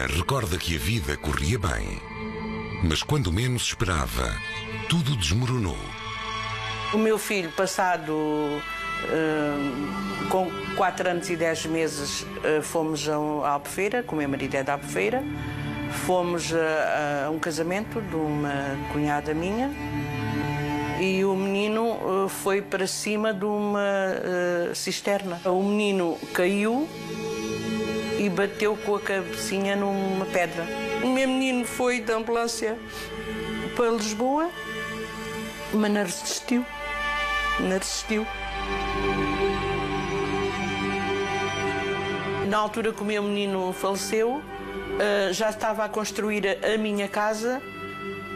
Recorda que a vida corria bem, mas quando menos esperava, tudo desmoronou. O meu filho, passado uh, com 4 anos e 10 meses, uh, fomos a Albufeira, com o meu marido é da Albufeira, fomos a, a um casamento de uma cunhada minha e o menino uh, foi para cima de uma cisterna. O menino caiu e bateu com a cabecinha numa pedra. O meu menino foi da ambulância para Lisboa, mas não resistiu. Não resistiu. Na altura que o meu menino faleceu, eh, já estava a construir a minha casa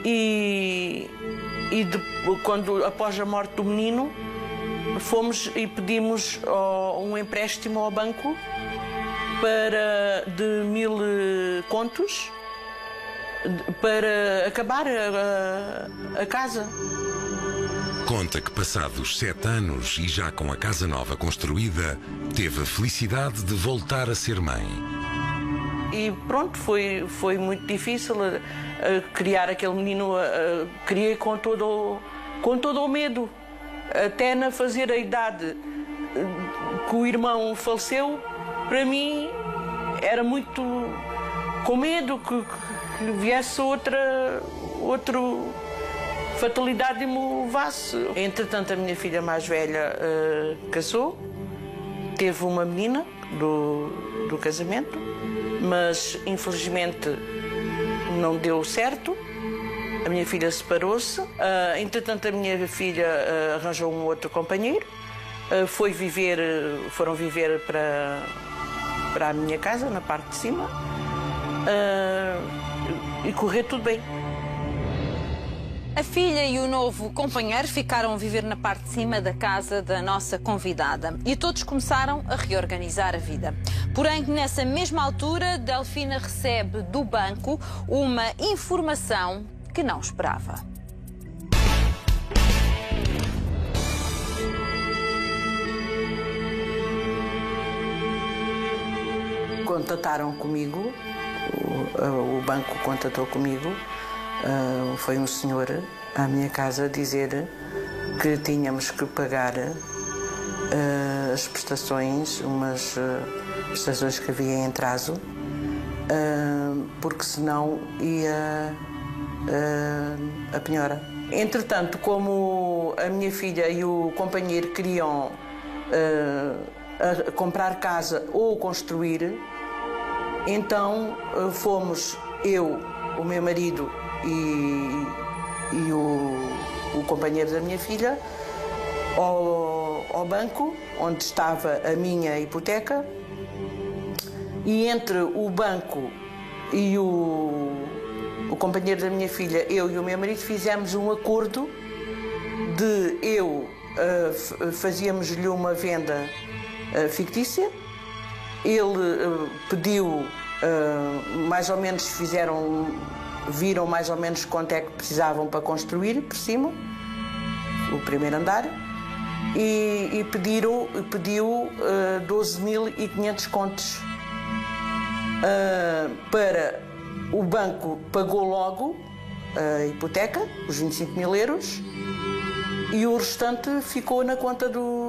e, e de, quando, após a morte do menino, fomos e pedimos um empréstimo ao banco para de mil eh, contos para acabar a, a, casa. Conta que passados sete anos e já com a casa nova construída, teve a felicidade de voltar a ser mãe. E pronto, foi, foi muito difícil a, a criar aquele menino. criei com todo, com todo o medo. Até na fazer a idade eh, que o irmão faleceu, para mim era muito com medo que, que viesse outra outro fatalidade e me levasse. Entretanto, a minha filha mais velha uh, casou, teve uma menina do, do casamento, mas infelizmente não deu certo. A minha filha separou-se. Uh, entretanto, a minha filha uh, arranjou um outro companheiro. Foi viver, foram viver para para a minha casa, na parte de cima, uh, e correr tudo bem. A filha e o novo companheiro ficaram a viver na parte de cima da casa da nossa convidada e todos começaram a reorganizar a vida. Porém, nessa mesma altura, Delfina recebe do banco uma informação que não esperava. Contataram comigo, o, o banco contatou comigo, uh, foi um senhor à minha casa dizer que tínhamos que pagar uh, as prestações, umas prestações que havia em atraso, porque senão ia a penhora. Entretanto, como a minha filha e o companheiro queriam comprar casa ou construir, então eh, fomos eu, o meu marido e, e o, o companheiro da minha filha ao, ao banco onde estava a minha hipoteca. E entre o banco e o, o companheiro da minha filha, eu e o meu marido, fizemos um acordo de eu uh, fazíamos-lhe uma venda uh, fictícia ele uh, pediu, uh, mais ou menos fizeram, viram mais ou menos quanto é que precisavam para construir por cima, o primeiro andar, e, e pediram, pediu uh, eh, 12.500 contos. Para o banco pagou logo a hipoteca, os 25 mil euros, e o restante ficou na conta do,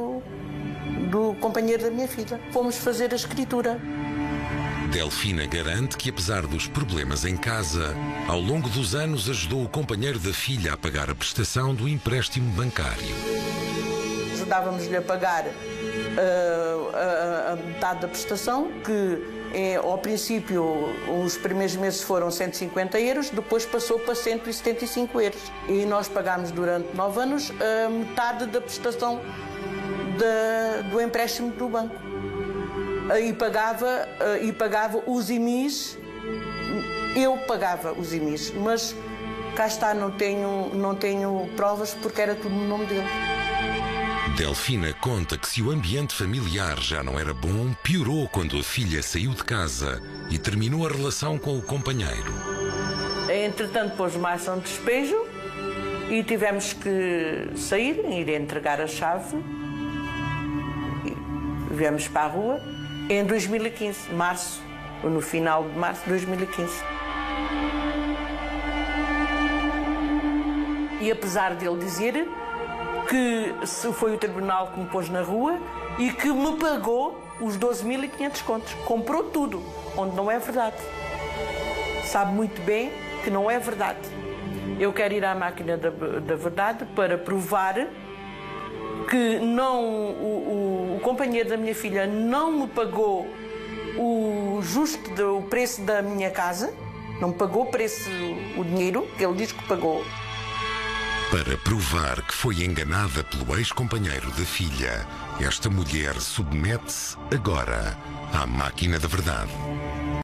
do companheiro da minha filha. Fomos fazer a escritura. Delfina garante que, apesar dos problemas em casa, ao longo dos anos ajudou o companheiro da filha a pagar a prestação do empréstimo bancário. Ajudávamos-lhe a pagar uh, a, a, metade da prestação, que é, ao princípio, os primeiros meses foram 150 euros, depois passou para 175 euros. E nós pagámos durante nove anos a metade da prestação do empréstimo do banco. E pagava, e pagava os IMIs, eu pagava os IMIs, mas cá está, não tenho, não tenho provas porque era tudo no nome dele. Delfina conta que se o ambiente familiar já não era bom, piorou quando a filha saiu de casa e terminou a relação com o companheiro. Entretanto, pôs mais um despejo e tivemos que sair, ir entregar a chave viemos para a rua em 2015, março. no final de março de 2015. E apesar dele dizer que foi o tribunal que me pôs na rua e que me pagou os 12.500 contos. Comprou tudo, onde não é verdade. Sabe muito bem que não é verdade. Eu quero ir à máquina da, da verdade para provar que não o, o, o, companheiro da minha filha não me pagou o justo do preço da minha casa, não pagou o preço, o dinheiro que ele diz que pagou. Para provar que foi enganada pelo ex-companheiro da filha, esta mulher submete-se agora à máquina da verdade.